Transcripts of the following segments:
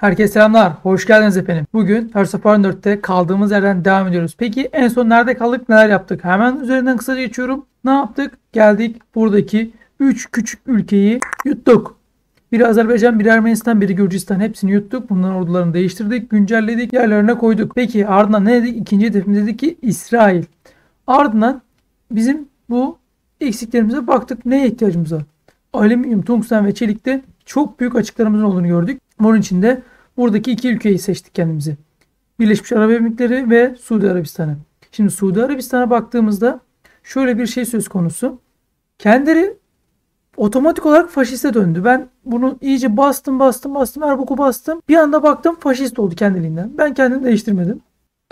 Herkese selamlar. Hoş geldiniz efendim. Bugün Iron 4'te kaldığımız yerden devam ediyoruz. Peki en son nerede kaldık? Neler yaptık? Hemen üzerinden kısaca geçiyorum. Ne yaptık? Geldik buradaki 3 küçük ülkeyi yuttuk. Biri Azerbaycan, biri Ermenistan, biri Gürcistan. Hepsini yuttuk. Bunların ordularını değiştirdik, güncelledik, yerlerine koyduk. Peki ardından ne dedik? İkinci hedefimiz dedik ki İsrail. Ardından bizim bu eksiklerimize baktık. Neye ihtiyacımız var? Alüminyum, tungsten ve çelikte çok büyük açıklarımızın olduğunu gördük. Bunun için de buradaki iki ülkeyi seçtik kendimizi. Birleşmiş Arap Emirlikleri ve Suudi Arabistan'ı. Şimdi Suudi Arabistan'a baktığımızda şöyle bir şey söz konusu. Kendileri otomatik olarak faşiste döndü. Ben bunu iyice bastım bastım bastım her boku bastım. Bir anda baktım faşist oldu kendiliğinden. Ben kendimi değiştirmedim.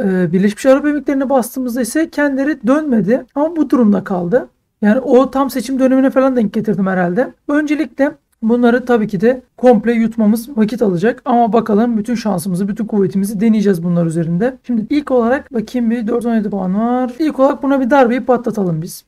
Ee, Birleşmiş Arap Emirlikleri'ne bastığımızda ise kendileri dönmedi ama bu durumda kaldı. Yani o tam seçim dönemine falan denk getirdim herhalde. Öncelikle Bunları tabii ki de komple yutmamız vakit alacak. Ama bakalım bütün şansımızı, bütün kuvvetimizi deneyeceğiz bunlar üzerinde. Şimdi ilk olarak bakayım bir 417 puan var. İlk olarak buna bir darbeyi patlatalım biz.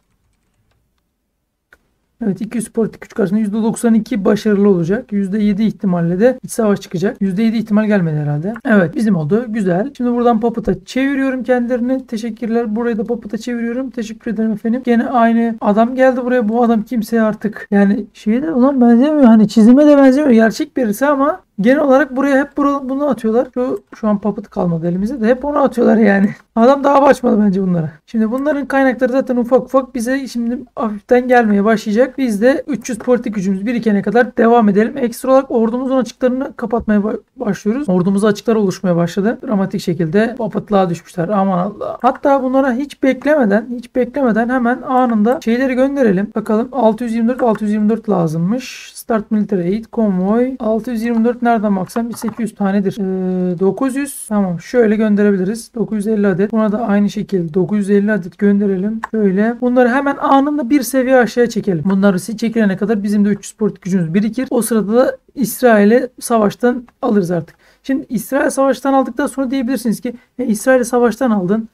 Evet 200 politik güç karşısında %92 başarılı olacak. %7 ihtimalle de iç savaş çıkacak. %7 ihtimal gelmedi herhalde. Evet bizim oldu. Güzel. Şimdi buradan Puppet'a çeviriyorum kendilerini. Teşekkürler. Burayı da Puppet'a çeviriyorum. Teşekkür ederim efendim. Gene aynı adam geldi buraya. Bu adam kimseye artık yani şeye de ulan benzemiyor. Hani çizime de benzemiyor. Gerçek birisi ama Genel olarak buraya hep bunu atıyorlar. Şu, şu an papıt kalmadı elimizde de hep onu atıyorlar yani. Adam daha açmadı bence bunlara. Şimdi bunların kaynakları zaten ufak ufak bize şimdi hafiften gelmeye başlayacak. Biz de 300 politik gücümüz birikene kadar devam edelim. Ekstra olarak ordumuzun açıklarını kapatmaya başlıyoruz. Ordumuzda açıklar oluşmaya başladı. Dramatik şekilde papıtlığa düşmüşler. Aman Allah. Hatta bunlara hiç beklemeden hiç beklemeden hemen anında şeyleri gönderelim. Bakalım 624 624 lazımmış. Start Military Aid Convoy 624 nereden baksam bir 800 tanedir. Ee, 900 tamam şöyle gönderebiliriz. 950 adet. Buna da aynı şekilde 950 adet gönderelim. Şöyle. Bunları hemen anında bir seviye aşağıya çekelim. Bunları çekilene kadar bizim de 300 port gücümüz birikir. O sırada da İsrail'e savaştan alırız artık. Şimdi İsrail savaştan aldıktan sonra diyebilirsiniz ki e, İsrail'e savaştan aldın.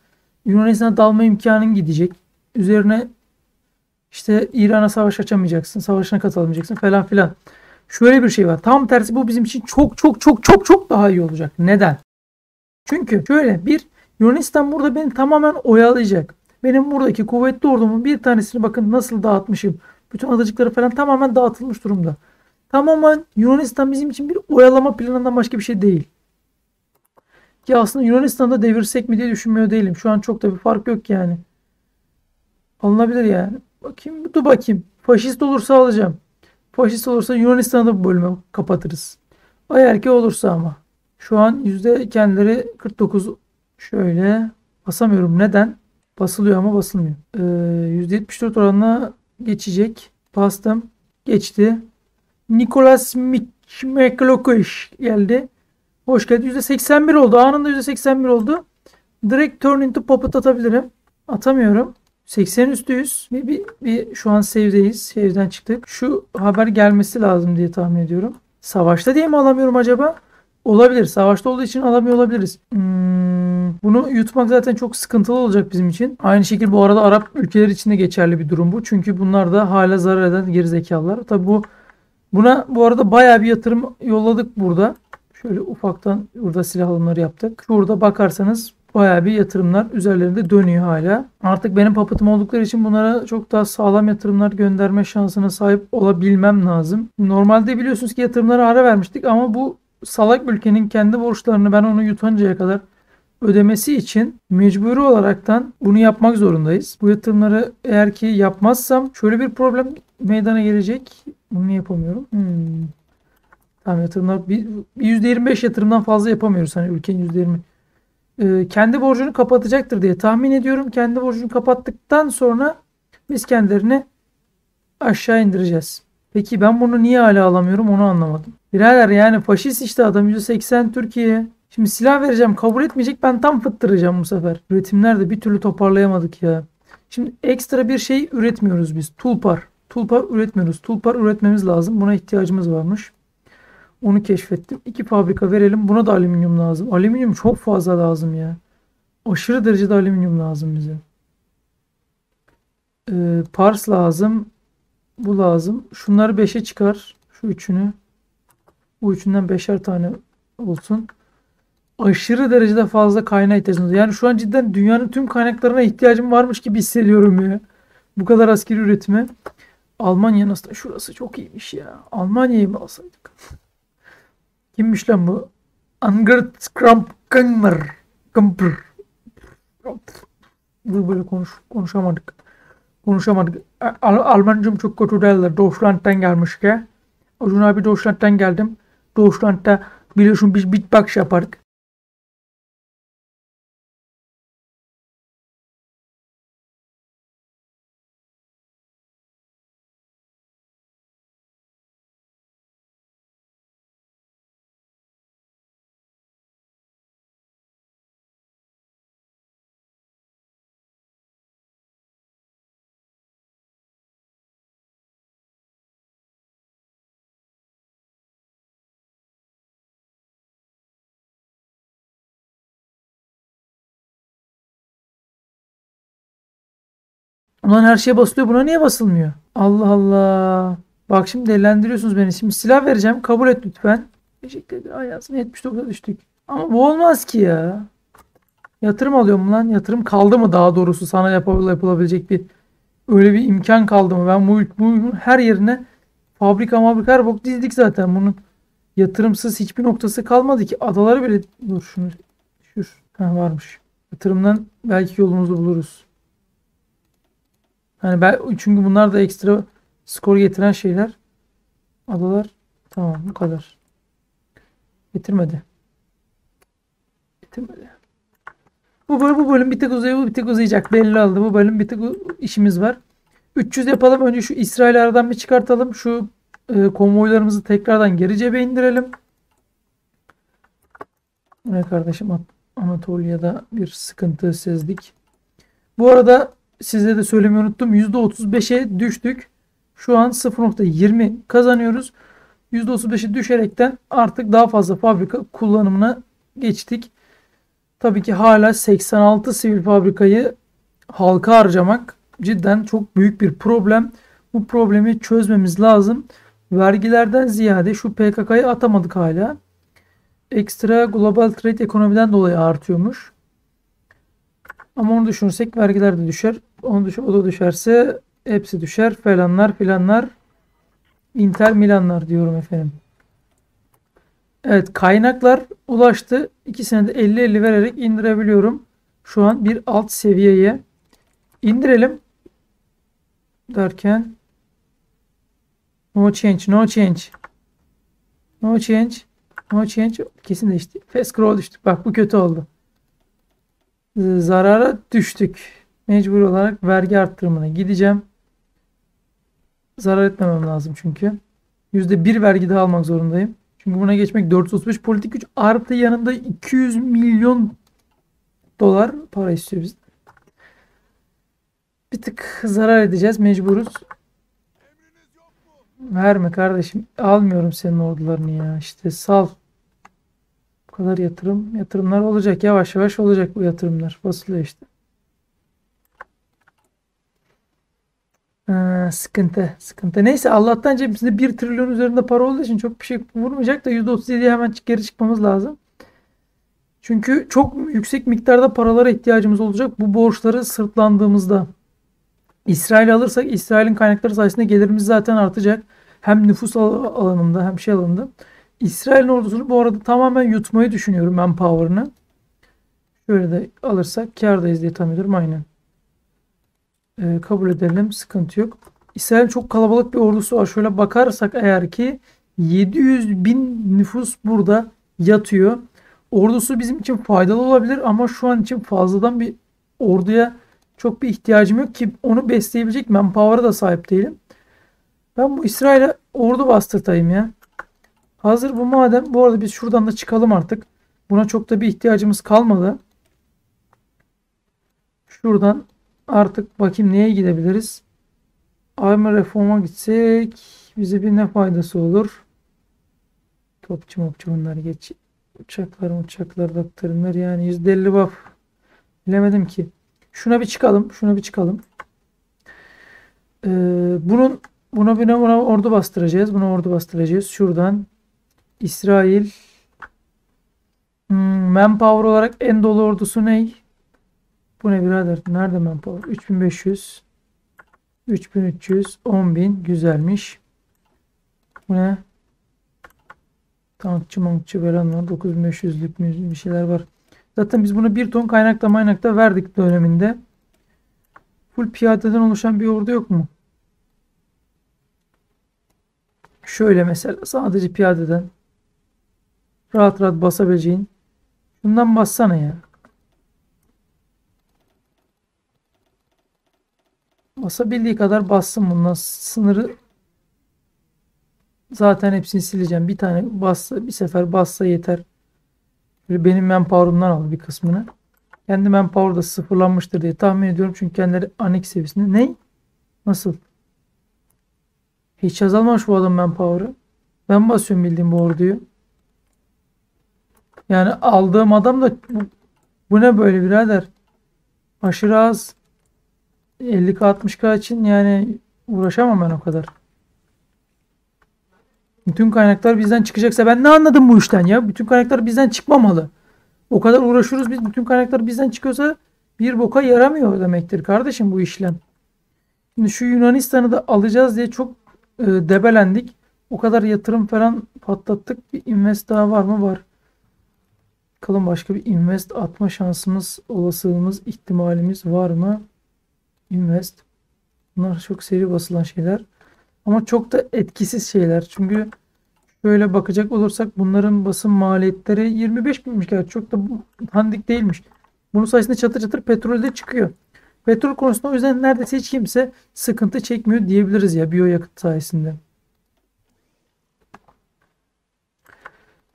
Yunanistan'a dalma imkanın gidecek. Üzerine işte İran'a savaş açamayacaksın. Savaşına katılamayacaksın falan filan. Şöyle bir şey var. Tam tersi bu bizim için çok çok çok çok çok daha iyi olacak. Neden? Çünkü şöyle bir Yunanistan burada beni tamamen oyalayacak. Benim buradaki kuvvetli ordumun bir tanesini bakın nasıl dağıtmışım. Bütün adacıkları falan tamamen dağıtılmış durumda. Tamamen Yunanistan bizim için bir oyalama planından başka bir şey değil. Ki aslında Yunanistan'da devirsek mi diye düşünmüyor değilim. Şu an çok da bir fark yok yani. Alınabilir yani. Bakayım dur bakayım. Faşist olursa alacağım. Faşist olursa Yunanistan'da bu bölümü kapatırız. Eğer ki olursa ama. Şu an yüzde kendileri 49 şöyle basamıyorum. Neden? Basılıyor ama basılmıyor. Ee, %74 oranına geçecek. Bastım. Geçti. Nicolas Meklokuş geldi. Hoş geldin. %81 oldu. Anında %81 oldu. Direkt turn into puppet atabilirim. Atamıyorum. 80 üstüyüz. Bir, bir, bir şu an save'deyiz. Save'den çıktık. Şu haber gelmesi lazım diye tahmin ediyorum. Savaşta diye mi alamıyorum acaba? Olabilir. Savaşta olduğu için alamıyor olabiliriz. Hmm, bunu yutmak zaten çok sıkıntılı olacak bizim için. Aynı şekilde bu arada Arap ülkeler için de geçerli bir durum bu. Çünkü bunlar da hala zarar eden gerizekalılar. Tabi bu buna bu arada baya bir yatırım yolladık burada. Şöyle ufaktan burada silah alımları yaptık. Şurada bakarsanız bayağı bir yatırımlar üzerlerinde dönüyor hala. Artık benim papatım oldukları için bunlara çok daha sağlam yatırımlar gönderme şansına sahip olabilmem lazım. Normalde biliyorsunuz ki yatırımlara ara vermiştik ama bu salak ülkenin kendi borçlarını ben onu yutuncaya kadar ödemesi için mecburi olaraktan bunu yapmak zorundayız. Bu yatırımları eğer ki yapmazsam şöyle bir problem meydana gelecek. Bunu yapamıyorum? Hmm. Tamam yatırımlar bir, bir %25 yatırımdan fazla yapamıyoruz. Hani ülkenin %20 e, kendi borcunu kapatacaktır diye tahmin ediyorum. Kendi borcunu kapattıktan sonra biz aşağı indireceğiz. Peki ben bunu niye hala alamıyorum onu anlamadım. Birader yani faşist işte adam %80 Türkiye. Şimdi silah vereceğim kabul etmeyecek ben tam fıttıracağım bu sefer. Üretimler de bir türlü toparlayamadık ya. Şimdi ekstra bir şey üretmiyoruz biz. Tulpar. Tulpar üretmiyoruz. Tulpar üretmemiz lazım. Buna ihtiyacımız varmış. Onu keşfettim. İki fabrika verelim. Buna da alüminyum lazım. Alüminyum çok fazla lazım ya. Aşırı derecede alüminyum lazım bize. Ee, pars lazım. Bu lazım. Şunları 5'e çıkar. Şu üçünü. Bu üçünden beşer tane olsun. Aşırı derecede fazla kaynağa ihtiyacımız var. Yani şu an cidden dünyanın tüm kaynaklarına ihtiyacım varmış gibi hissediyorum ya. Bu kadar askeri üretime. Almanya nasıl? Şurası çok iyiymiş ya. Almanya'yı mı alsaydık? Kimmiş lan bu? Angert Krampkammer. Kamper. Bu böyle konuş, konuşamadık. Konuşamadık. Al Almancım çok kötü değiller. Deutschland'dan gelmiş ki. Acun abi Deutschland'dan geldim. Deutschland'da biliyorsun biz beatbox yapardık. Ulan her şeye basılıyor. Buna niye basılmıyor? Allah Allah. Bak şimdi delendiriyorsunuz beni. Şimdi silah vereceğim. Kabul et lütfen. Teşekkür ederim. Ay aslında 79'a düştük. Ama bu olmaz ki ya. Yatırım alıyorum lan. Yatırım kaldı mı daha doğrusu sana yapılabilecek bir öyle bir imkan kaldı mı? Ben bu, bu her yerine fabrika fabrika her bok dizdik zaten. Bunun yatırımsız hiçbir noktası kalmadı ki. Adaları bile dur şunu düşür. Ha, varmış. Yatırımdan belki yolumuzu buluruz. Hani ben çünkü bunlar da ekstra skor getiren şeyler. Adalar tamam bu kadar. Getirmedi. Getirmedi. Bu bölüm, bu bölüm bir tek uzayıyor, bir tek uzayacak. Belli oldu. Bu bölüm bir tek işimiz var. 300 yapalım. Önce şu İsrail aradan bir çıkartalım. Şu e, konvoylarımızı tekrardan geri cebe indirelim. Ne kardeşim Anatolia'da bir sıkıntı sezdik. Bu arada size de söylemeyi unuttum. %35'e düştük. Şu an 0.20 kazanıyoruz. %35'e düşerekten artık daha fazla fabrika kullanımına geçtik. Tabii ki hala 86 sivil fabrikayı halka harcamak cidden çok büyük bir problem. Bu problemi çözmemiz lazım. Vergilerden ziyade şu PKK'yı atamadık hala. Ekstra global trade ekonomiden dolayı artıyormuş. Ama onu düşünürsek vergiler de düşer. Onu düş o da düşerse hepsi düşer. Falanlar filanlar. Inter Milanlar diyorum efendim. Evet kaynaklar ulaştı. İkisine de 50-50 vererek indirebiliyorum. Şu an bir alt seviyeye. indirelim. Derken no change no change. No change. No change. Kesin değişti. Fast scroll düştük. Bak bu kötü oldu. Zarara düştük. Mecbur olarak vergi arttırımına gideceğim. Zarar etmemem lazım çünkü. %1 vergi daha almak zorundayım. Çünkü buna geçmek 435 politik güç artı yanında 200 milyon dolar para istiyor bizden. Bir tık zarar edeceğiz. Mecburuz. Verme kardeşim. Almıyorum senin ordularını ya. İşte sal. Kadar yatırım. Yatırımlar olacak. Yavaş yavaş olacak bu yatırımlar. Basılıyor işte. Ha, sıkıntı. Sıkıntı. Neyse Allah'tan cebimizde 1 trilyon üzerinde para olduğu için çok bir şey vurmayacak da %37'ye hemen geri çıkmamız lazım. Çünkü çok yüksek miktarda paralara ihtiyacımız olacak. Bu borçları sırtlandığımızda İsrail alırsak İsrail'in kaynakları sayesinde gelirimiz zaten artacak. Hem nüfus alanında hem şey alanında. İsrail'in ordusunu bu arada tamamen yutmayı düşünüyorum ben power'ını. Şöyle de alırsak kardayız diye tahmin ediyorum aynen. Ee, kabul edelim. Sıkıntı yok. İsrail'in çok kalabalık bir ordusu var. Şöyle bakarsak eğer ki 700 bin nüfus burada yatıyor. Ordusu bizim için faydalı olabilir ama şu an için fazladan bir orduya çok bir ihtiyacım yok ki onu besleyebilecek manpower'a da sahip değilim. Ben bu İsrail'e ordu bastırtayım ya. Hazır bu madem bu arada biz şuradan da çıkalım artık. Buna çok da bir ihtiyacımız kalmadı. Şuradan Artık bakayım neye gidebiliriz. Armor reforma gitsek bize bir ne faydası olur? Topçu mopçu bunlar geç. Uçaklar uçaklar doktrinler yani %50 buff. Bilemedim ki. Şuna bir çıkalım. Şuna bir çıkalım. Ee, bunun buna buna buna ordu bastıracağız. Buna ordu bastıracağız. Şuradan İsrail Hmm, manpower olarak en dolu ordusu ne? Bu ne birader? Nerede manpower? 3500 3300 10000 güzelmiş. Bu ne? Tankçı mankçı veren var. 9500'lük bir şeyler var. Zaten biz bunu bir ton kaynakta maynakta verdik döneminde. Full piyadeden oluşan bir ordu yok mu? Şöyle mesela sadece piyadeden rahat rahat basabileceğin. Bundan bassana ya. Basabildiği kadar bassın bundan. Sınırı zaten hepsini sileceğim. Bir tane bassa bir sefer bassa yeter. Benim manpower'ımdan al bir kısmını. Kendi manpower da sıfırlanmıştır diye tahmin ediyorum. Çünkü kendileri anik seviyesinde. Ne? Nasıl? Hiç azalmamış bu adam manpower'ı. Ben basıyorum bildiğim bu orduyu. Yani aldığım adam da bu, bu ne böyle birader? Aşırı az. 50k 60k için yani uğraşamam ben o kadar. Bütün kaynaklar bizden çıkacaksa ben ne anladım bu işten ya? Bütün kaynaklar bizden çıkmamalı. O kadar uğraşıyoruz biz bütün kaynaklar bizden çıkıyorsa bir boka yaramıyor demektir kardeşim bu işlem. Şimdi şu Yunanistan'ı da alacağız diye çok e, debelendik. O kadar yatırım falan patlattık. Bir invest daha var mı? Var. Bakalım başka bir invest atma şansımız, olasılığımız, ihtimalimiz var mı? Invest. Bunlar çok seri basılan şeyler. Ama çok da etkisiz şeyler. Çünkü şöyle bakacak olursak bunların basım maliyetleri 25 binmiş. Yani çok da handik değilmiş. Bunun sayesinde çatır çatır petrol de çıkıyor. Petrol konusunda o yüzden neredeyse hiç kimse sıkıntı çekmiyor diyebiliriz ya biyoyakıt sayesinde.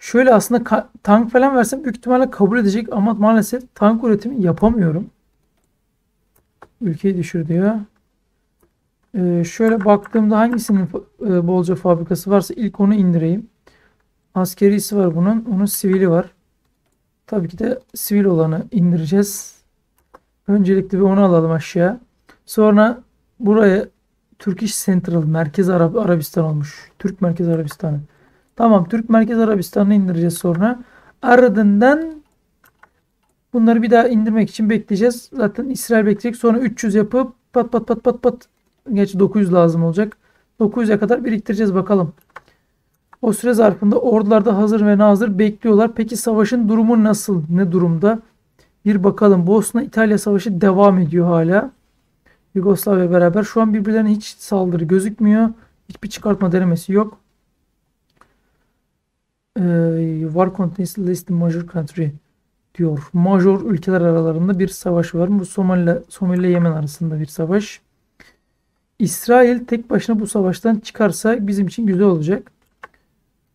Şöyle aslında tank falan versem büyük ihtimalle kabul edecek ama maalesef tank üretimi yapamıyorum. Ülkeyi düşür diyor. Ee, şöyle baktığımda hangisinin e, bolca fabrikası varsa ilk onu indireyim. Askerisi var bunun. Onun sivili var. Tabii ki de sivil olanı indireceğiz. Öncelikle bir onu alalım aşağı. Sonra buraya Turkish Central Merkez Arab Arabistan olmuş. Türk Merkez Arabistanı. Tamam Türk Merkez Arabistan'ı indireceğiz sonra. Ardından bunları bir daha indirmek için bekleyeceğiz. Zaten İsrail bekleyecek. Sonra 300 yapıp pat pat pat pat pat. Gerçi 900 lazım olacak. 900'e kadar biriktireceğiz bakalım. O süre zarfında ordular da hazır ve nazır bekliyorlar. Peki savaşın durumu nasıl? Ne durumda? Bir bakalım. Bosna İtalya savaşı devam ediyor hala. Yugoslavya beraber. Şu an birbirlerine hiç saldırı gözükmüyor. Hiçbir çıkartma denemesi yok. Ee, war contains list major country diyor. Major ülkeler aralarında bir savaş var. Bu Somali, Somali ile Yemen arasında bir savaş. İsrail tek başına bu savaştan çıkarsa bizim için güzel olacak.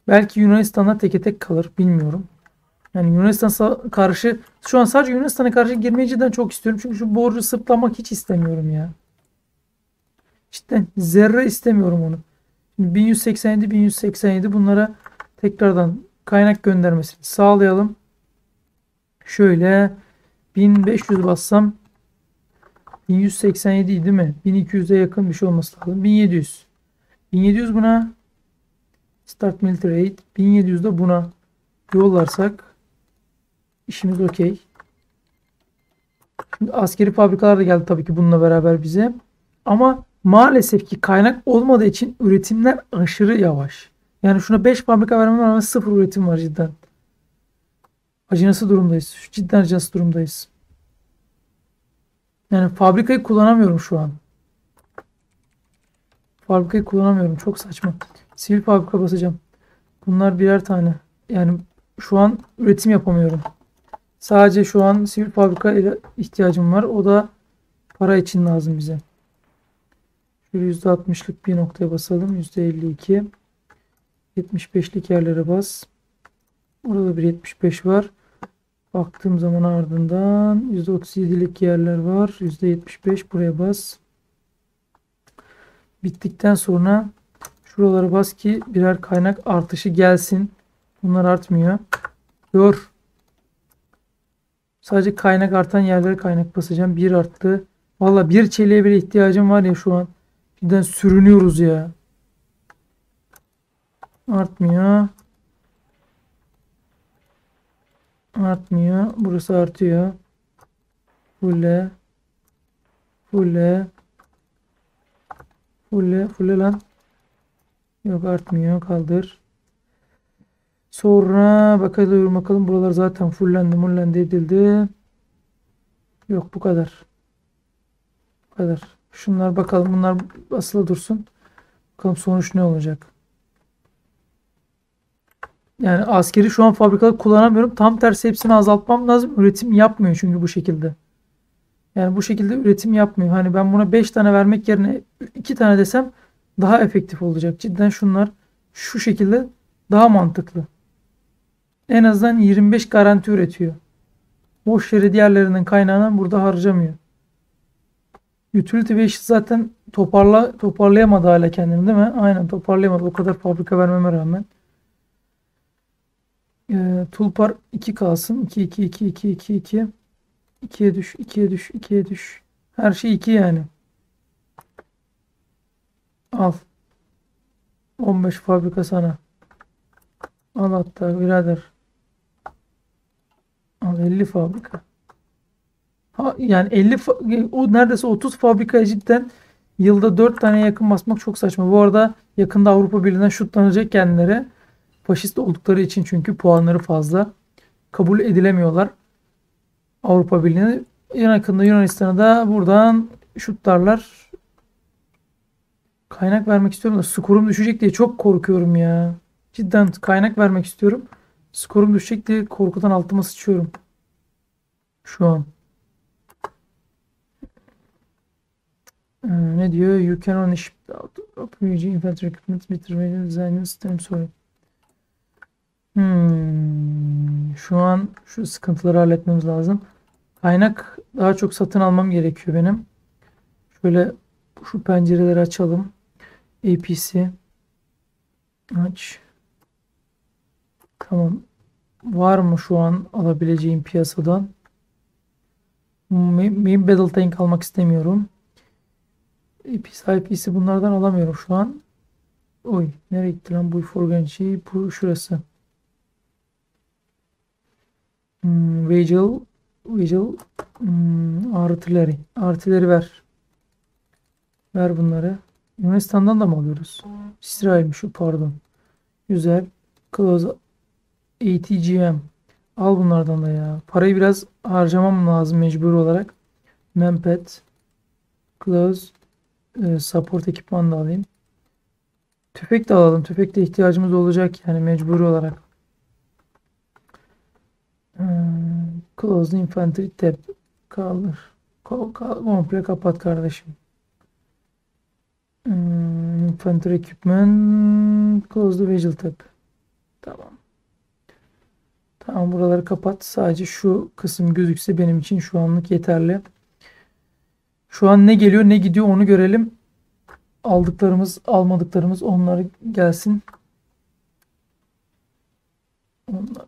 Belki Yunanistan'a teke tek kalır. Bilmiyorum. Yani Yunanistan karşı şu an sadece Yunanistan'a karşı girmeyi çok istiyorum. Çünkü şu borcu sırtlamak hiç istemiyorum ya. Cidden zerre istemiyorum onu. 1187 1187 bunlara tekrardan kaynak göndermesini sağlayalım. Şöyle 1500 bassam 1187 değil mi? 1200'e yakın bir şey olması lazım. 1700. 1700 buna Start Military Aid. 1700 de buna yollarsak işimiz okey. Şimdi askeri fabrikalar da geldi tabii ki bununla beraber bize. Ama maalesef ki kaynak olmadığı için üretimler aşırı yavaş. Yani şuna 5 fabrika vermem rağmen 0 üretim var cidden. Acınası durumdayız. Cidden acınası durumdayız. Yani fabrikayı kullanamıyorum şu an. Fabrikayı kullanamıyorum. Çok saçma. Sivil fabrika basacağım. Bunlar birer tane. Yani şu an üretim yapamıyorum. Sadece şu an sivil fabrika ile ihtiyacım var. O da para için lazım bize. Şöyle %60'lık bir noktaya basalım. %52. 75'lik yerlere bas. Orada bir 75 var. Baktığım zaman ardından %37'lik yerler var. %75 buraya bas. Bittikten sonra şuralara bas ki birer kaynak artışı gelsin. Bunlar artmıyor. Dur. Sadece kaynak artan yerlere kaynak basacağım. Bir arttı. Valla bir çeliğe bile ihtiyacım var ya şu an. Birden sürünüyoruz ya. Artmıyor. Artmıyor. Burası artıyor. Fulle. Fulle. Fulle. Fulle lan. Yok artmıyor. Kaldır. Sonra bakalım bakalım. Buralar zaten fullendi mullendi edildi. Yok bu kadar. Bu kadar. Şunlar bakalım. Bunlar asılı dursun. Bakalım sonuç ne olacak. Yani askeri şu an fabrikada kullanamıyorum. Tam tersi hepsini azaltmam lazım. Üretim yapmıyor çünkü bu şekilde. Yani bu şekilde üretim yapmıyor. Hani ben buna 5 tane vermek yerine 2 tane desem daha efektif olacak. Cidden şunlar şu şekilde daha mantıklı. En azından 25 garanti üretiyor. Boş yere diğerlerinin kaynağını burada harcamıyor. Utility 5 zaten toparla toparlayamadı hala kendini değil mi? Aynen toparlayamadı. O kadar fabrika vermeme rağmen. Ee, Tulpar 2 kalsın. 2 2 2 2 2 2. 2'ye düş, 2'ye düş, 2'ye düş. Her şey 2 yani. Al. 15 fabrika sana. Al hatta birader. Al 50 fabrika. Ha, yani 50 o neredeyse 30 fabrika cidden yılda 4 tane yakın basmak çok saçma. Bu arada yakında Avrupa Birliği'nden şutlanacak kendileri. Faşist oldukları için çünkü puanları fazla. Kabul edilemiyorlar. Avrupa Birliği'ne. Yakında Yunanistan'a da buradan şutlarlar. Kaynak vermek istiyorum da skorum düşecek diye çok korkuyorum ya. Cidden kaynak vermek istiyorum. Skorum düşecek diye korkudan altıma sıçıyorum. Şu an. Ee, ne diyor? You can only ship out RPG infantry equipment with remaining design system sorry. Hmm, şu an şu sıkıntıları halletmemiz lazım. Kaynak daha çok satın almam gerekiyor benim. Şöyle şu pencereleri açalım. APC aç. Tamam. Var mı şu an alabileceğim piyasadan? Main Battle Tank almak istemiyorum. APC, IPC bunlardan alamıyorum şu an. Oy nereye gitti lan bu forgenci? Bu şurası. Hmm, Vigil Vigil hmm, artileri. Artileri ver. Ver bunları. Yunanistan'dan da mı alıyoruz? İsrail'miş şu pardon. Güzel. Close ATGM. Al bunlardan da ya. Parayı biraz harcamam lazım mecbur olarak. Mempet. Close. E, support ekipman da alayım. Tüfek de alalım. Tüfek de ihtiyacımız olacak yani mecbur olarak. Hmm, close infantry tab. Kaldır. Komple kapat kardeşim. Hmm, infantry equipment. Close the visual tab. Tamam. Tamam buraları kapat. Sadece şu kısım gözükse benim için şu anlık yeterli. Şu an ne geliyor ne gidiyor onu görelim. Aldıklarımız almadıklarımız onları gelsin. Onlar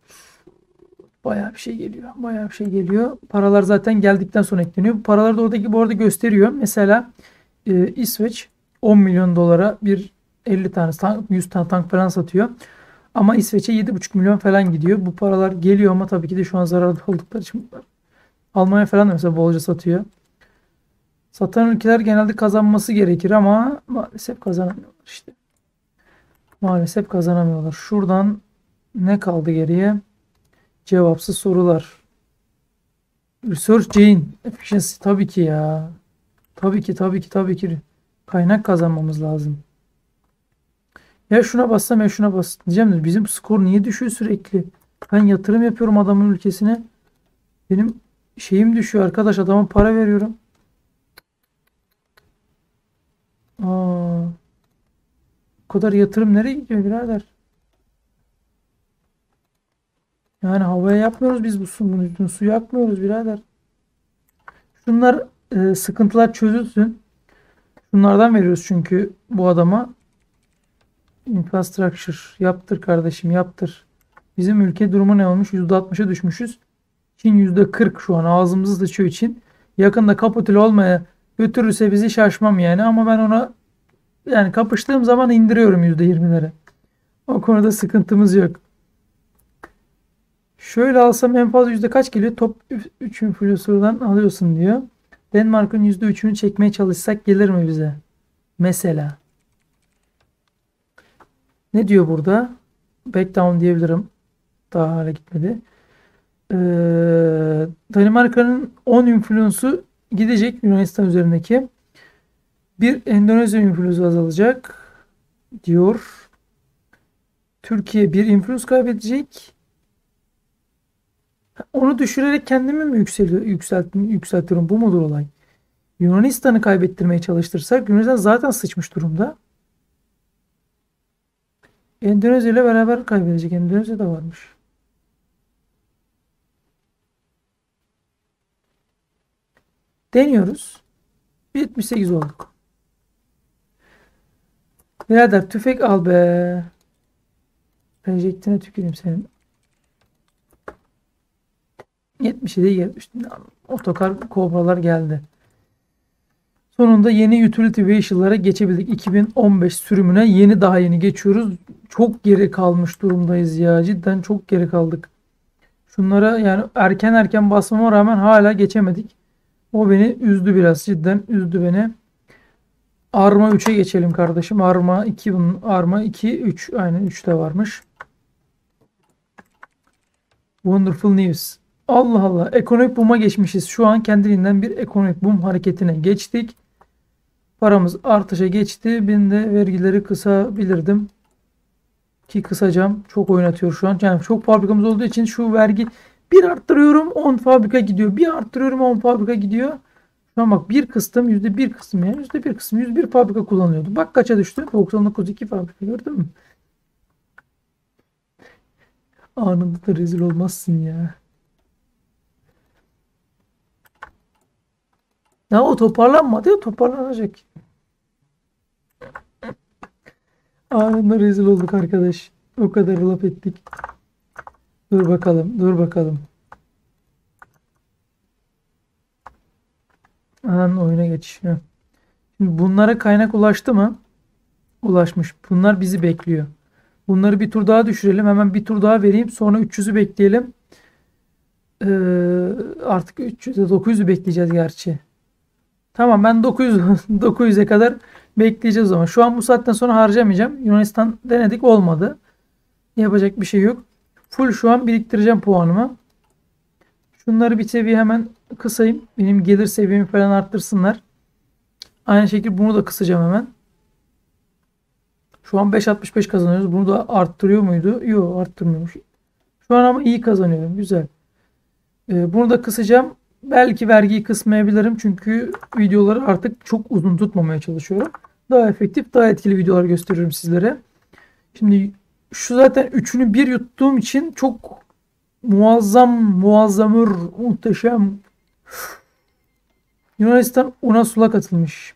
bayağı bir şey geliyor. Bayağı bir şey geliyor. Paralar zaten geldikten sonra ekleniyor. Bu paraları da oradaki bu arada gösteriyor. Mesela e, İsveç 10 milyon dolara bir 50 tane tank, 100 tane tank falan satıyor. Ama İsveç'e 7,5 milyon falan gidiyor. Bu paralar geliyor ama tabii ki de şu an zararda oldukları için Almanya falan da mesela bolca satıyor. Satan ülkeler genelde kazanması gerekir ama maalesef kazanamıyorlar işte. Maalesef kazanamıyorlar. Şuradan ne kaldı geriye? Cevapsız sorular. Research Jane. Efficiency tabii ki ya. Tabii ki tabii ki tabii ki. Kaynak kazanmamız lazım. Ya şuna bassam ya şuna bas. Diyeceğim de bizim skor niye düşüyor sürekli? Ben yatırım yapıyorum adamın ülkesine. Benim şeyim düşüyor arkadaş. Adama para veriyorum. Aa, bu kadar yatırım nereye gidiyor birader? Yani havaya yapmıyoruz biz bu su, bunu, su yakmıyoruz birader. Şunlar e, sıkıntılar çözülsün. Şunlardan veriyoruz çünkü bu adama. Infrastructure yaptır kardeşim yaptır. Bizim ülke durumu ne olmuş? %60'a düşmüşüz. Çin %40 şu an ağzımızı sıçıyor için. Yakında kapitüle olmaya götürürse bizi şaşmam yani ama ben ona yani kapıştığım zaman indiriyorum %20'lere. O konuda sıkıntımız yok. Şöyle alsam en fazla yüzde kaç geliyor? Top 3 influencer'dan alıyorsun diyor. Denmark'ın yüzde üçünü çekmeye çalışsak gelir mi bize? Mesela. Ne diyor burada? Back down diyebilirim. Daha hala gitmedi. Ee, Danimarka'nın 10 influence'u gidecek Yunanistan üzerindeki. Bir Endonezya influence'u azalacak diyor. Türkiye bir influence kaybedecek. Onu düşürerek kendimi mi yükseliyor, yükselttim, yükseltiyorum? Bu mudur olay? Yunanistan'ı kaybettirmeye çalıştırsak Yunanistan zaten sıçmış durumda. Endonezya ile beraber kaybedecek. Endonezya da varmış. Deniyoruz. 78 olduk. Birader tüfek al be. Projektine tüküreyim senin. 77'ye gelmiş. Otokar kobralar geldi. Sonunda yeni utility vehicle'lara geçebildik. 2015 sürümüne yeni daha yeni geçiyoruz. Çok geri kalmış durumdayız ya. Cidden çok geri kaldık. Şunlara yani erken erken basmama rağmen hala geçemedik. O beni üzdü biraz. Cidden üzdü beni. Arma 3'e geçelim kardeşim. Arma 2 Arma 2 3 aynen 3 de varmış. Wonderful news. Allah Allah. Ekonomik boom'a geçmişiz. Şu an kendiliğinden bir ekonomik boom hareketine geçtik. Paramız artışa geçti. Ben de vergileri kısabilirdim. Ki kısacağım. Çok oynatıyor şu an. Yani çok fabrikamız olduğu için şu vergi bir arttırıyorum 10 fabrika gidiyor. Bir arttırıyorum 10 fabrika gidiyor. Şu an bak bir kıstım yüzde bir kısım ya. Yüzde bir kısım yüzde bir fabrika kullanıyordu. Bak kaça düştü? 99 2 fabrika gördün mü? Anında da rezil olmazsın ya. Ya o toparlanmadı toparlanacak. Anında rezil olduk arkadaş. O kadar laf ettik. Dur bakalım, dur bakalım. An oyuna geçiş. Şimdi bunlara kaynak ulaştı mı? Ulaşmış. Bunlar bizi bekliyor. Bunları bir tur daha düşürelim. Hemen bir tur daha vereyim. Sonra 300'ü bekleyelim. Ee, artık 300'e 900'ü bekleyeceğiz gerçi. Tamam ben 900 900'e kadar bekleyeceğiz ama şu an bu saatten sonra harcamayacağım. Yunanistan denedik olmadı. Yapacak bir şey yok. Full şu an biriktireceğim puanımı. Şunları bir seviye hemen kısayım. Benim gelir seviyemi falan arttırsınlar. Aynı şekilde bunu da kısacağım hemen. Şu an 5.65 kazanıyoruz. Bunu da arttırıyor muydu? Yok arttırmıyormuş. Şu an ama iyi kazanıyorum. Güzel. Ee, bunu da kısacağım. Belki vergiyi kısmayabilirim. Çünkü videoları artık çok uzun tutmamaya çalışıyorum. Daha efektif, daha etkili videolar gösteriyorum sizlere. Şimdi şu zaten üçünü bir yuttuğum için çok muazzam, muazzamır, muhteşem. Yunanistan una sulak atılmış.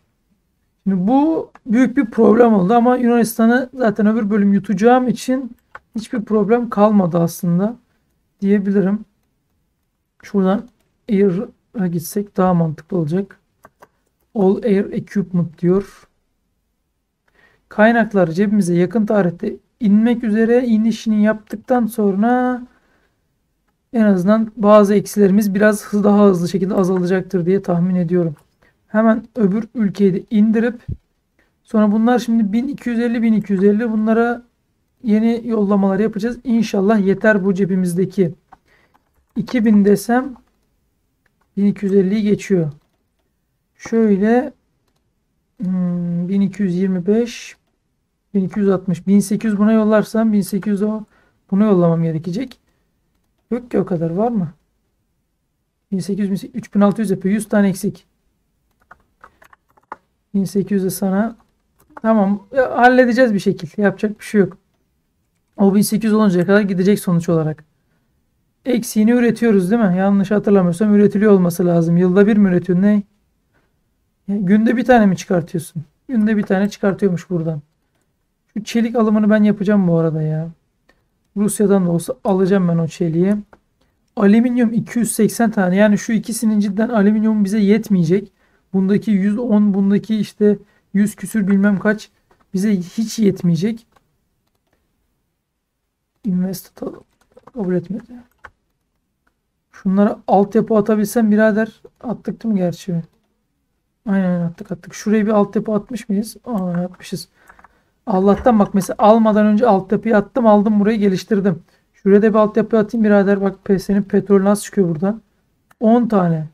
Şimdi bu büyük bir problem oldu ama Yunanistan'ı zaten öbür bölüm yutacağım için hiçbir problem kalmadı aslında diyebilirim. Şuradan Air'a gitsek daha mantıklı olacak. All Air Equipment diyor. Kaynaklar cebimize yakın tarihte inmek üzere inişini yaptıktan sonra en azından bazı eksilerimiz biraz daha hızlı şekilde azalacaktır diye tahmin ediyorum. Hemen öbür ülkeyi de indirip sonra bunlar şimdi 1250 1250 bunlara yeni yollamalar yapacağız. İnşallah yeter bu cebimizdeki 2000 desem 1250'yi geçiyor. Şöyle hmm, 1225 1260 1800 buna yollarsam 1800 o buna yollamam gerekecek. Yok ki o kadar var mı? 1800 3600 yapıyor. 100 tane eksik. 1800'e sana tamam ya, halledeceğiz bir şekil. Yapacak bir şey yok. O 1800 oluncaya kadar gidecek sonuç olarak. Eksiğini üretiyoruz değil mi? Yanlış hatırlamıyorsam üretiliyor olması lazım. Yılda bir mi üretiyorsun? Ne? Günde bir tane mi çıkartıyorsun? Günde bir tane çıkartıyormuş buradan. Şu çelik alımını ben yapacağım bu arada ya. Rusya'dan da olsa alacağım ben o çeliği. Alüminyum 280 tane. Yani şu ikisinin cidden alüminyum bize yetmeyecek. Bundaki 110, bundaki işte 100 küsür bilmem kaç bize hiç yetmeyecek. Invest kabul etmedi. Şunlara altyapı atabilsem birader attık değil mi gerçi? Aynen attık attık. Şuraya bir altyapı atmış mıyız? Aa yapmışız. Allah'tan bak mesela almadan önce altyapıyı attım aldım burayı geliştirdim. Şuraya da bir altyapı atayım birader bak senin petrol nasıl çıkıyor buradan. 10 tane.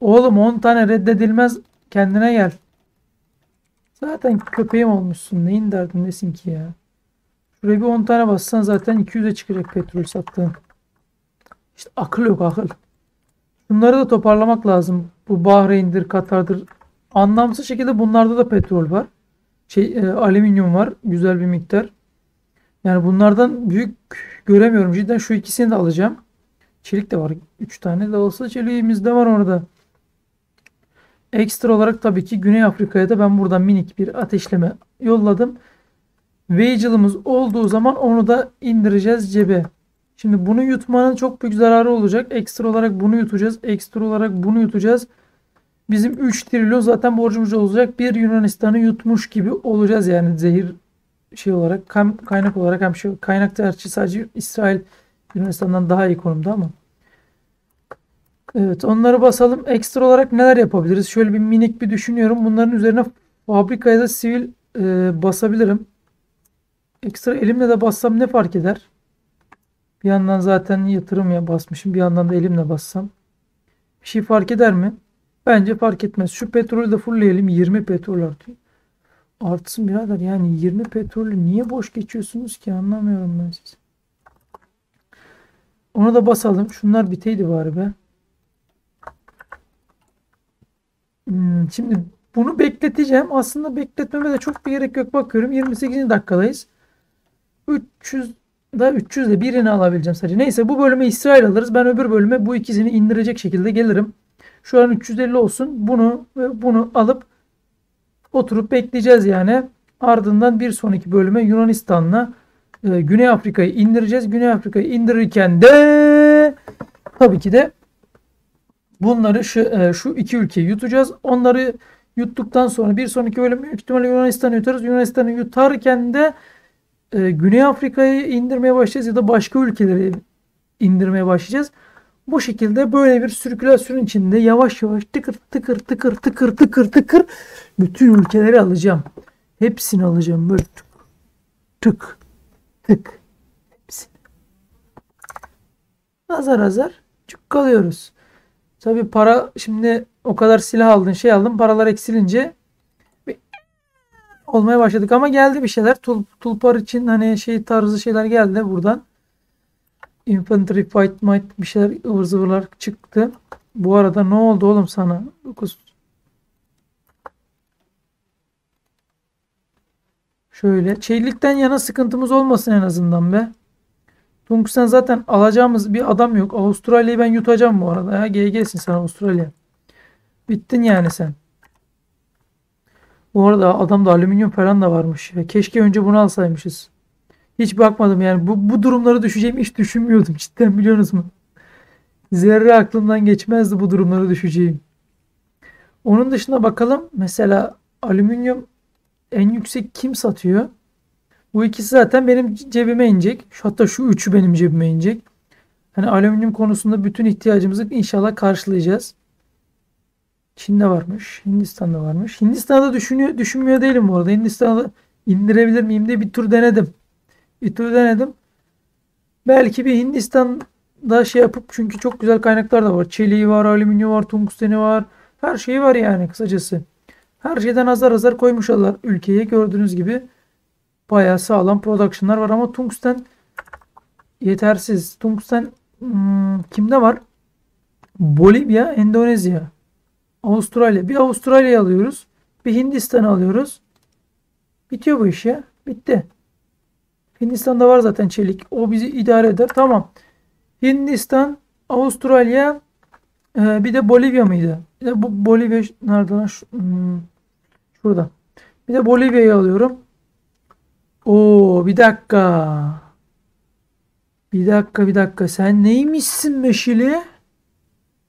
Oğlum 10 tane reddedilmez kendine gel. Zaten köpeğim olmuşsun. Neyin derdindesin ki ya? Şuraya bir 10 tane bassan zaten 200'e çıkacak petrol sattığın. Akıl yok akıl. Bunları da toparlamak lazım. Bu Bahreyn'dir, Katar'dır. Anlamsız şekilde bunlarda da petrol var. Şey, e, alüminyum var. Güzel bir miktar. Yani bunlardan büyük göremiyorum. Cidden şu ikisini de alacağım. Çelik de var. 3 tane de olsa çeliğimiz de var orada. Ekstra olarak tabii ki Güney Afrika'ya da ben buradan minik bir ateşleme yolladım. Vehicle'ımız olduğu zaman onu da indireceğiz cebe. Şimdi bunu yutmanın çok büyük zararı olacak. Ekstra olarak bunu yutacağız. Ekstra olarak bunu yutacağız. Bizim 3 trilyon zaten borcumuz olacak. Bir Yunanistan'ı yutmuş gibi olacağız yani zehir şey olarak kaynak olarak hem şey kaynak tercih sadece İsrail Yunanistan'dan daha iyi konumda ama. Evet onları basalım. Ekstra olarak neler yapabiliriz? Şöyle bir minik bir düşünüyorum. Bunların üzerine fabrikaya da sivil e, basabilirim. Ekstra elimle de bassam ne fark eder? Bir yandan zaten yatırım ya basmışım. Bir yandan da elimle bassam. Bir şey fark eder mi? Bence fark etmez. Şu petrolü de fullleyelim. 20 petrol artıyor. Artsın birader. Yani 20 petrolü niye boş geçiyorsunuz ki? Anlamıyorum ben sizi. Onu da basalım. Şunlar biteydi bari be. Hmm, şimdi bunu bekleteceğim. Aslında bekletmeme de çok bir gerek yok. Bakıyorum 28. dakikadayız. 300 da 300 de birini alabileceğim sadece. Neyse bu bölüme İsrail alırız. Ben öbür bölüme bu ikisini indirecek şekilde gelirim. Şu an 350 olsun. Bunu ve bunu alıp oturup bekleyeceğiz yani. Ardından bir sonraki bölüme Yunanistan'la e, Güney Afrika'yı indireceğiz. Güney Afrika'yı indirirken de tabii ki de bunları şu, e, şu iki ülkeyi yutacağız. Onları yuttuktan sonra bir sonraki bölüm büyük ihtimalle Yunanistan'ı yutarız. Yunanistan'ı yutarken de e, Güney Afrika'yı indirmeye başlayacağız ya da başka ülkeleri indirmeye başlayacağız. Bu şekilde böyle bir sirkülasyon içinde yavaş yavaş tıkır tıkır tıkır tıkır tıkır tıkır bütün ülkeleri alacağım. Hepsini alacağım böyle tık tık tık hepsini. Azar azar kalıyoruz. Tabi para şimdi o kadar silah aldın şey aldın paralar eksilince olmaya başladık ama geldi bir şeyler. Tul, tulpar için hani şey tarzı şeyler geldi buradan. Infantry Fight Might bir şeyler ıvır zıvırlar çıktı. Bu arada ne oldu oğlum sana? 9 Şöyle. Çeylikten yana sıkıntımız olmasın en azından be. Tungsten zaten alacağımız bir adam yok. Avustralya'yı ben yutacağım bu arada. Ya GG'sin sen Avustralya. Bittin yani sen. Bu arada adamda alüminyum falan da varmış. Ya keşke önce bunu alsaymışız. Hiç bakmadım yani. Bu, bu durumları düşeceğimi hiç düşünmüyordum. Cidden biliyorsunuz mu? Zerre aklımdan geçmezdi bu durumları düşeceğim. Onun dışında bakalım. Mesela alüminyum en yüksek kim satıyor? Bu ikisi zaten benim cebime inecek. Hatta şu üçü benim cebime inecek. Hani alüminyum konusunda bütün ihtiyacımızı inşallah karşılayacağız. Çin'de varmış. Hindistan'da varmış. Hindistan'da düşünüyor, düşünmüyor değilim bu arada. Hindistan'da indirebilir miyim diye bir tur denedim. Bir tur denedim. Belki bir Hindistan'da şey yapıp çünkü çok güzel kaynaklar da var. Çeliği var, alüminyum var, tungsteni var. Her şeyi var yani kısacası. Her şeyden azar azar koymuşlar ülkeye. Gördüğünüz gibi bayağı sağlam production'lar var ama tungsten yetersiz. Tungsten hmm, kimde var? Bolivya, Endonezya. Avustralya. Bir Avustralya alıyoruz. Bir Hindistan alıyoruz. Bitiyor bu iş ya. Bitti. Hindistan'da var zaten çelik. O bizi idare eder. Tamam. Hindistan, Avustralya e, bir de Bolivya mıydı? Bir de bu Bolivya nerede lan? Hmm, şurada. Bir de Bolivya'yı alıyorum. Oo bir dakika. Bir dakika bir dakika. Sen neymişsin Meşili?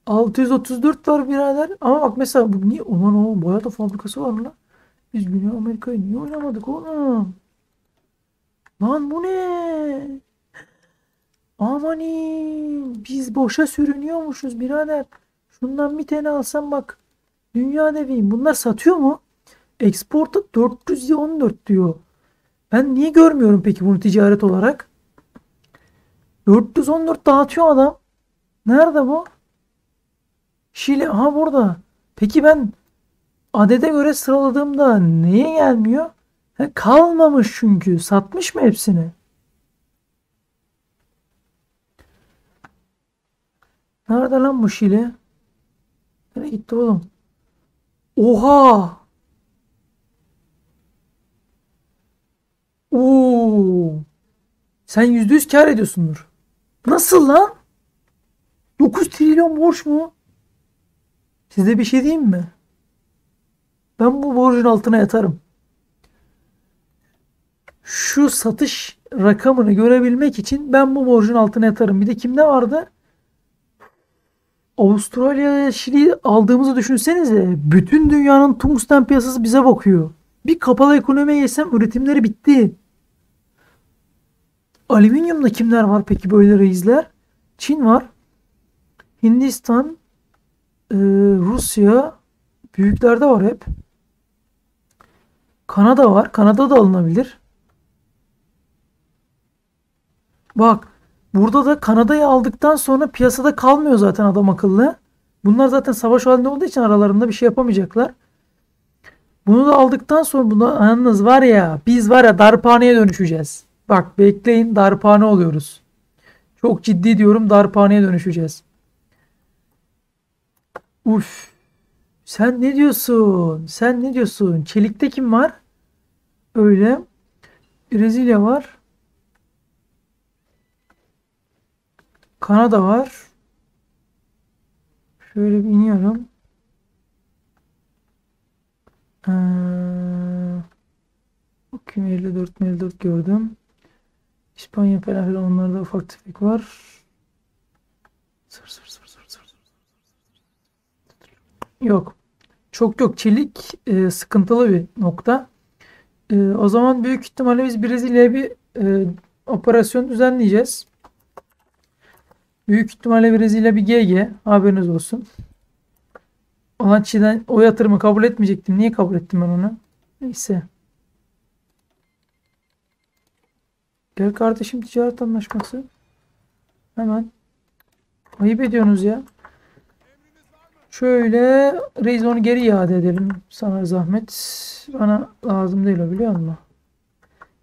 634 var birader. Ama bak mesela bu niye? Aman o bayağı da fabrikası var lan. Biz Güney Amerika'yı niye oynamadık oğlum? Lan bu ne? Amanin biz boşa sürünüyormuşuz birader. Şundan bir tane alsam bak. Dünya deviyim. Bunlar satıyor mu? Export'a 414 diyor. Ben niye görmüyorum peki bunu ticaret olarak? 414 dağıtıyor adam. Nerede bu? Şili. Ha burada. Peki ben adede göre sıraladığımda niye gelmiyor? Ha, kalmamış çünkü. Satmış mı hepsini? Nerede lan bu Şili? Nereye gitti oğlum? Oha! Oo! Sen yüzde yüz kar ediyorsundur. Nasıl lan? 9 trilyon borç mu? Size bir şey diyeyim mi? Ben bu borcun altına yatarım. Şu satış rakamını görebilmek için ben bu borcun altına yatarım. Bir de kimde vardı? Avustralya'ya Şili aldığımızı düşünsenize. Bütün dünyanın tungsten piyasası bize bakıyor. Bir kapalı ekonomiye geçsem üretimleri bitti. Alüminyumda kimler var peki böyle reisler? Çin var. Hindistan, e, Rusya, büyüklerde var hep. Kanada var. Kanada da alınabilir. Bak burada da Kanada'yı aldıktan sonra piyasada kalmıyor zaten adam akıllı. Bunlar zaten savaş halinde olduğu için aralarında bir şey yapamayacaklar. Bunu da aldıktan sonra buna yalnız var ya biz var ya darphaneye dönüşeceğiz. Bak bekleyin darphane oluyoruz. Çok ciddi diyorum darphaneye dönüşeceğiz. Uf. Sen ne diyorsun? Sen ne diyorsun? Çelik'te kim var? Öyle. Brezilya var. Kanada var. Şöyle bir iniyorum. Ee, bakayım 54 mi 54 gördüm. İspanya falan filan onlarda ufak tefek var. Sır sır sır sır. Yok. Çok yok. Çelik e, sıkıntılı bir nokta. E, o zaman büyük ihtimalle biz Brezilya'ya bir e, operasyon düzenleyeceğiz. Büyük ihtimalle Brezilya bir GG. Haberiniz olsun. Olan Çin'den o yatırımı kabul etmeyecektim. Niye kabul ettim ben onu? Neyse. Gel kardeşim ticaret anlaşması. Hemen. Ayıp ediyorsunuz ya. Şöyle reis geri iade edelim. Sana zahmet. Bana lazım değil o biliyor musun?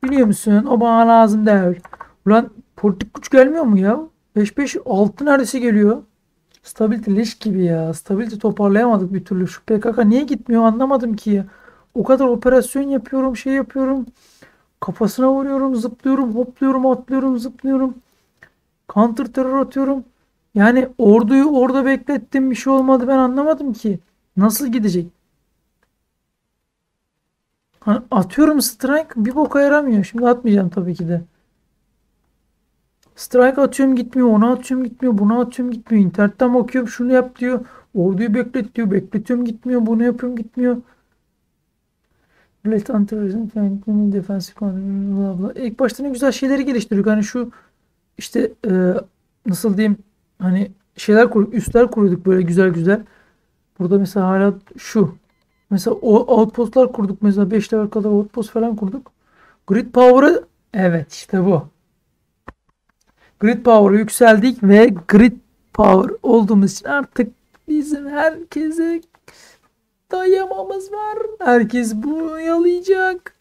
Biliyor musun? O bana lazım değil. Ulan politik güç gelmiyor mu ya? 5-5 6 neredeyse geliyor. Stability leş gibi ya. Stability toparlayamadık bir türlü. Şu PKK niye gitmiyor anlamadım ki. O kadar operasyon yapıyorum, şey yapıyorum. Kafasına vuruyorum, zıplıyorum, hopluyorum, atlıyorum, zıplıyorum. Counter terör atıyorum. Yani orduyu orada beklettim bir şey olmadı ben anlamadım ki. Nasıl gidecek? Hani atıyorum strike bir boka yaramıyor. Şimdi atmayacağım tabii ki de. Strike atıyorum gitmiyor. Ona atıyorum gitmiyor. Buna atıyorum gitmiyor. İnternetten bakıyorum şunu yap diyor. Orduyu beklet diyor. Bekletiyorum gitmiyor. Bunu yapıyorum gitmiyor. Let anti-terrorism defensive bla bla. İlk başta ne güzel şeyleri geliştiriyor. Hani şu işte e, nasıl diyeyim hani şeyler kurduk, üstler kurduk böyle güzel güzel. Burada mesela hala şu. Mesela o outpostlar kurduk mesela 5 level kadar outpost falan kurduk. Grid power'ı evet işte bu. Grid power'ı yükseldik ve grid power olduğumuz için artık bizim herkese dayamamız var. Herkes bunu yalayacak.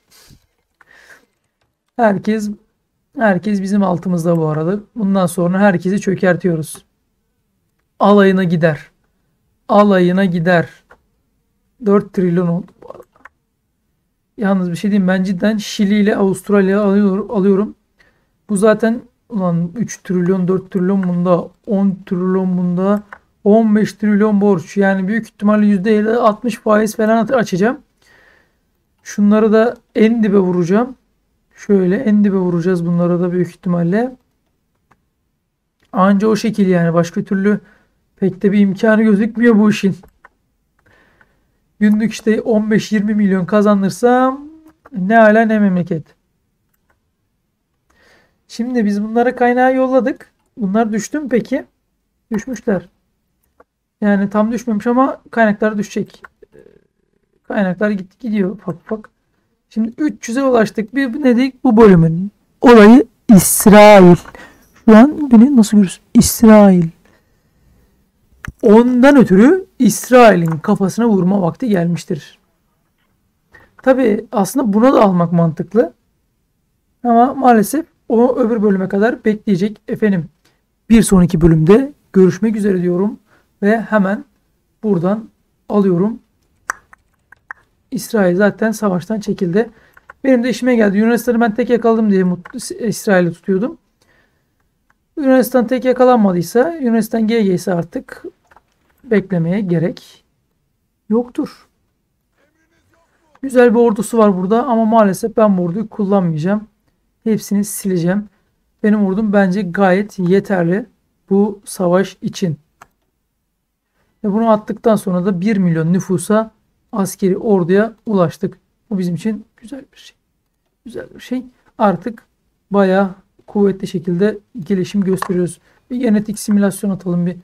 Herkes herkes bizim altımızda bu arada. Bundan sonra herkesi çökertiyoruz. Alayına gider. Alayına gider. 4 trilyon oldu bu arada. Yalnız bir şey diyeyim ben cidden Şili ile Avustralya alıyorum. Bu zaten ulan 3 trilyon 4 trilyon bunda 10 trilyon bunda 15 trilyon borç. Yani büyük ihtimalle %50 60 faiz falan açacağım. Şunları da en dibe vuracağım. Şöyle en dibe vuracağız bunları da büyük ihtimalle. Anca o şekil yani. Başka türlü pek de bir imkanı gözükmüyor bu işin. Günlük işte 15-20 milyon kazanırsam ne hala ne memleket. Şimdi biz bunlara kaynağı yolladık. Bunlar düştü mü peki? Düşmüşler. Yani tam düşmemiş ama kaynaklar düşecek. Kaynaklar gitti gidiyor ufak ufak. Şimdi 300'e ulaştık. Bir ne dedik bu bölümün olayı İsrail. Şu an beni nasıl görüyorsun? İsrail. Ondan ötürü İsrail'in kafasına vurma vakti gelmiştir. Tabi aslında buna da almak mantıklı. Ama maalesef o öbür bölüme kadar bekleyecek. Efendim bir sonraki bölümde görüşmek üzere diyorum. Ve hemen buradan alıyorum. İsrail zaten savaştan çekildi. Benim de işime geldi. Yunanistan'ı ben tek yakaladım diye İsrail'i tutuyordum. Yunanistan tek yakalanmadıysa Yunanistan GG ise artık beklemeye gerek yoktur. Güzel bir ordusu var burada ama maalesef ben bu orduyu kullanmayacağım. Hepsini sileceğim. Benim ordum bence gayet yeterli bu savaş için. Ve bunu attıktan sonra da 1 milyon nüfusa askeri orduya ulaştık. Bu bizim için güzel bir şey. Güzel bir şey. Artık bayağı kuvvetli şekilde gelişim gösteriyoruz. Bir genetik simülasyon atalım bir.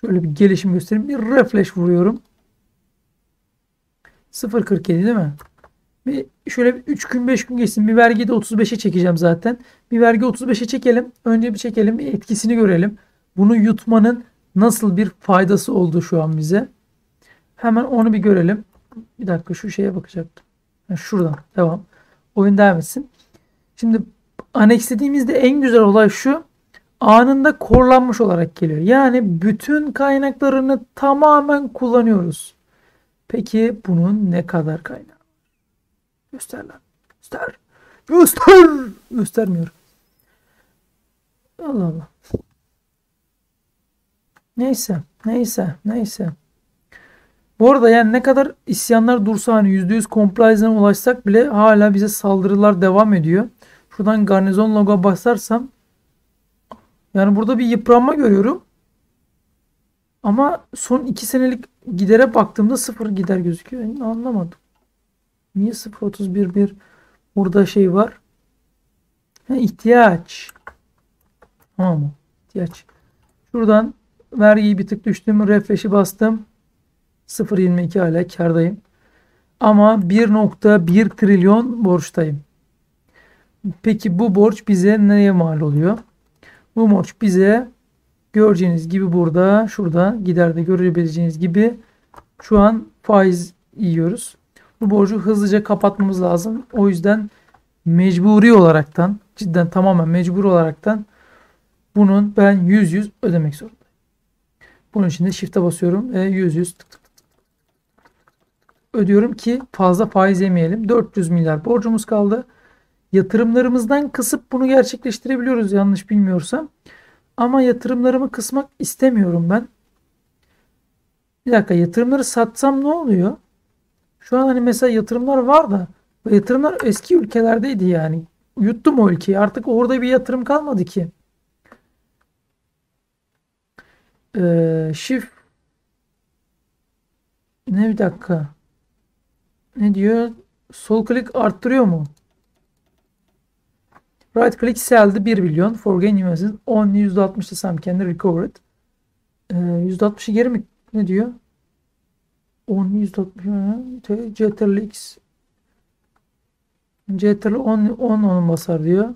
Şöyle bir gelişim göstereyim. Bir refresh vuruyorum. 0.47 değil mi? Bir şöyle bir 3 gün 5 gün geçsin. Bir vergi de 35'e çekeceğim zaten. Bir vergi 35'e çekelim. Önce bir çekelim. Bir etkisini görelim. Bunu yutmanın nasıl bir faydası oldu şu an bize. Hemen onu bir görelim. Bir dakika şu şeye bakacaktım. Yani şuradan devam. Oyun devam etsin. Şimdi annexlediğimizde en güzel olay şu. Anında korlanmış olarak geliyor. Yani bütün kaynaklarını tamamen kullanıyoruz. Peki bunun ne kadar kaynağı? Göster lan. Göster. Göster. Göstermiyor. Allah Allah. Neyse. Neyse. Neyse. Bu arada yani ne kadar isyanlar dursa hani %100 compliance'a ulaşsak bile hala bize saldırılar devam ediyor. Şuradan garnizon logo basarsam yani burada bir yıpranma görüyorum. Ama son 2 senelik gidere baktığımda sıfır gider gözüküyor. Yani anlamadım. Niye 0.31 burada şey var? Ha, ihtiyaç. Tamam mı? İhtiyaç. Şuradan vergiyi bir tık düştüm. Refresh'i bastım. 0.22 hala kardayım. Ama 1.1 trilyon borçtayım. Peki bu borç bize neye mal oluyor? Bu borç bize göreceğiniz gibi burada şurada giderde görebileceğiniz gibi şu an faiz yiyoruz. Bu borcu hızlıca kapatmamız lazım. O yüzden mecburi olaraktan cidden tamamen mecbur olaraktan bunun ben 100 100 ödemek zorundayım. Bunun için de shift'e basıyorum ve 100 100 tık tık ödüyorum ki fazla faiz yemeyelim. 400 milyar borcumuz kaldı. Yatırımlarımızdan kısıp bunu gerçekleştirebiliyoruz yanlış bilmiyorsam. Ama yatırımlarımı kısmak istemiyorum ben. Bir dakika yatırımları satsam ne oluyor? Şu an hani mesela yatırımlar var da yatırımlar eski ülkelerdeydi yani. Yuttum o ülkeyi. Artık orada bir yatırım kalmadı ki. Ee, shift ne bir dakika. Ne diyor? Sol klik arttırıyor mu? Right click sell'di 1 milyon. For gain investment 10 %60'lı some can recover it. Ee, %60'ı geri mi? Ne diyor? 10 %60 CTRL X CTRL 10 10 10 basar diyor.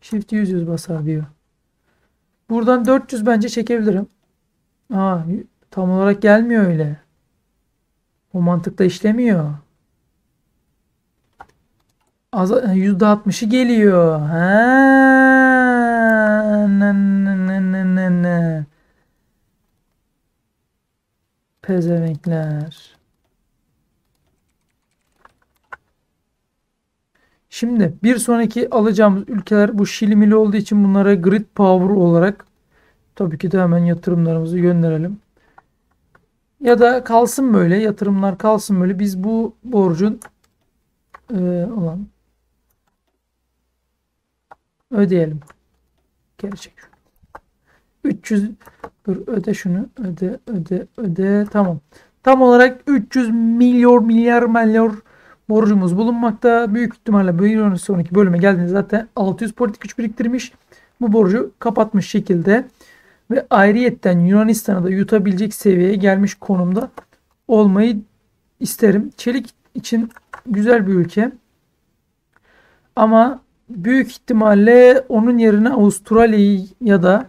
Shift 100 100 basar diyor. Buradan 400 bence çekebilirim. Aa, tam olarak gelmiyor öyle. O mantıkta işlemiyor. Az, %60'ı geliyor. Ha. Ne, ne, ne, ne, ne. Pezevenkler. Şimdi bir sonraki alacağımız ülkeler bu Şili olduğu için bunlara grid power olarak tabii ki de hemen yatırımlarımızı gönderelim. Ya da kalsın böyle yatırımlar kalsın böyle biz bu borcun e, olan ödeyelim. Geri çek. 300 dur öde şunu öde öde öde tamam. Tam olarak 300 milyon milyar milyar borcumuz bulunmakta. Büyük ihtimalle bir sonraki bölüme geldiğinde zaten 600 politik güç biriktirmiş. bu borcu kapatmış şekilde ve ayrıyetten Yunanistan'ı da yutabilecek seviyeye gelmiş konumda olmayı isterim. Çelik için güzel bir ülke. Ama büyük ihtimalle onun yerine Avustralya'yı ya da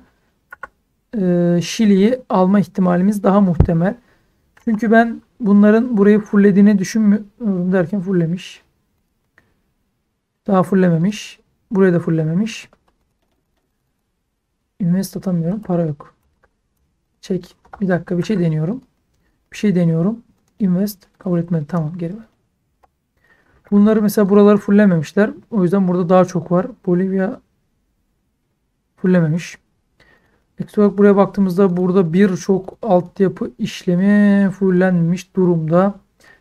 e, Şili'yi alma ihtimalimiz daha muhtemel. Çünkü ben bunların burayı fullediğini düşünmüyorum derken fullemiş. Daha fullememiş. Burayı da fullememiş. Invest atamıyorum. Para yok. Çek. Bir dakika bir şey deniyorum. Bir şey deniyorum. Invest. Kabul etmedi. Tamam geri ver. Bunları mesela buraları fullememişler. O yüzden burada daha çok var. Bolivya fullememiş. Ekstra buraya baktığımızda burada birçok altyapı işlemi fullenmiş durumda.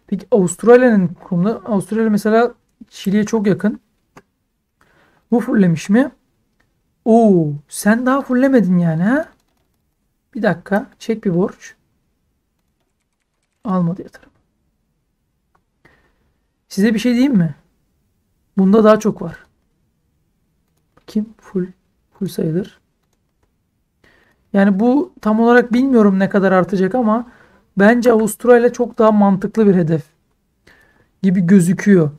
Peki Avustralya'nın durumda. Avustralya mesela Şili'ye çok yakın. Bu fullemiş mi? Oo, sen daha fullemedin yani ha? Bir dakika. Çek bir borç. Almadı yatırım. Size bir şey diyeyim mi? Bunda daha çok var. Kim? Full. Full sayılır. Yani bu tam olarak bilmiyorum ne kadar artacak ama bence Avustralya çok daha mantıklı bir hedef gibi gözüküyor.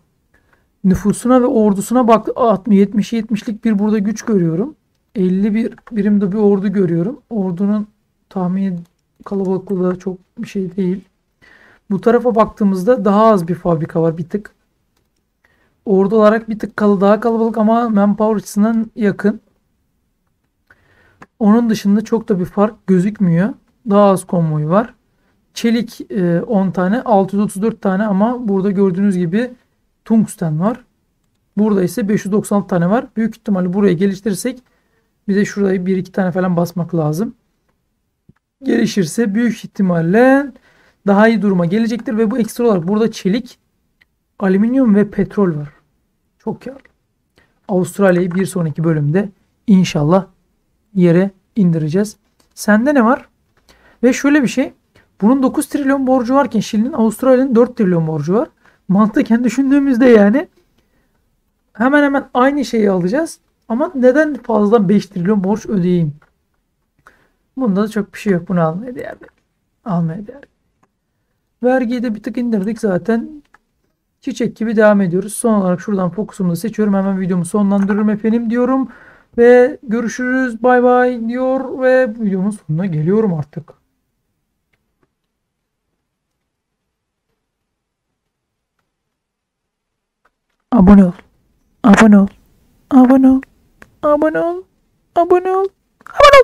Nüfusuna ve ordusuna bak 70'e 70'lik bir burada güç görüyorum. 51 birimde bir ordu görüyorum. Ordunun tahmin kalabalıklığı da çok bir şey değil. Bu tarafa baktığımızda daha az bir fabrika var bir tık. Ordu olarak bir tık kalı daha kalabalık ama manpower açısından yakın. Onun dışında çok da bir fark gözükmüyor. Daha az konvoy var. Çelik 10 tane, 634 tane ama burada gördüğünüz gibi tungsten var. Burada ise 596 tane var. Büyük ihtimalle buraya geliştirirsek bize şurada 1-2 tane falan basmak lazım. Gelişirse büyük ihtimalle daha iyi duruma gelecektir ve bu ekstra olarak burada çelik, alüminyum ve petrol var. Çok karlı. Avustralya'yı bir sonraki bölümde inşallah yere indireceğiz. Sende ne var? Ve şöyle bir şey. Bunun 9 trilyon borcu varken Şili'nin Avustralya'nın 4 trilyon borcu var. Mantıken düşündüğümüzde yani hemen hemen aynı şeyi alacağız. Ama neden fazladan 5 trilyon borç ödeyeyim? Bunda da çok bir şey yok. Bunu almaya değer. Almaya değer. Vergiyi de bir tık indirdik zaten. Çiçek gibi devam ediyoruz. Son olarak şuradan fokusumu da seçiyorum. Hemen videomu sonlandırırım efendim diyorum. Ve görüşürüz bay bay diyor ve videomun sonuna geliyorum artık. Abone ol. Abone ol. Abone ol. Abone ol. Abone ol. Abone ol.